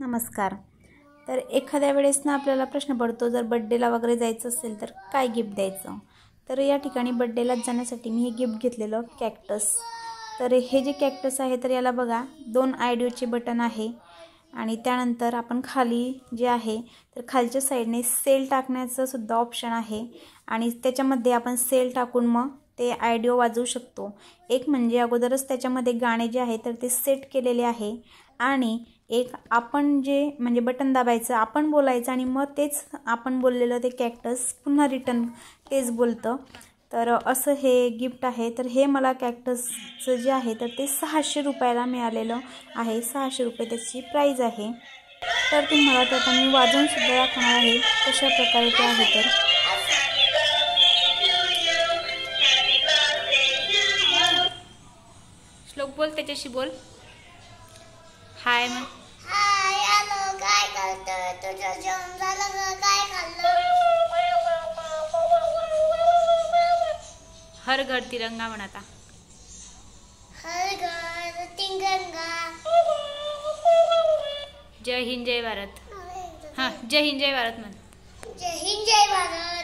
नमस्कार. तर एखाद्या वेळेस ना आपल्याला प्रश्न पडतो जर बड्डेला वगैरे जायचं असेल तर काय गिफ्ट द्यायचं? तर या ठिकाणी बड्डेला जाण्यासाठी मी हे गिफ्ट घेतलेलं कॅक्टस तर हे जे कॅक्टस आहे तर याला बघा दोन आयडिओचे बटन आहे. आणि त्यानंतर आपण खाली जे आहे तर खालच्या साईडने सेल टाकण्याचं सुद्धा ऑप्शन आहे. आणि त्याच्यामध्ये आपण सेल टाकून मग ते आयडिओ वाजवू शकतो. एक म्हणजे अगोदरच त्याच्यामध्ये गाणे जे आहे तर ते सेट केलेले आहे. आणि एक आपण जे म्हणजे बटन दाबायचं आपण बोलायचं आणि मग तेच आपण बोललेलं ते कॅक्टस पुन्हा रिटर्न तेच बोलतं. तर असं हे गिफ्ट आहे. तर हे मला कॅक्टसचं जे आहे तर ते सहाशे रुपयाला मिळालेलं आहे. सहाशे रुपये त्याची प्राईज आहे. तर तुम्हाला त्यात मी वाजवूनसुद्धा दाखवणार आहे कशा प्रकारे ते आहे तर. श्लोक बोल त्याच्याशी बोल. हाय मग हाय हॅलो काय करतोय तुझं जेवण झालं का काय खाल्लं हर घर तिरंगा म्हण आता हर घर तिंगंगा जय हिंद जय भारत. हां जय हिंद जय भारत म्हण. जय हिंद जय भारत.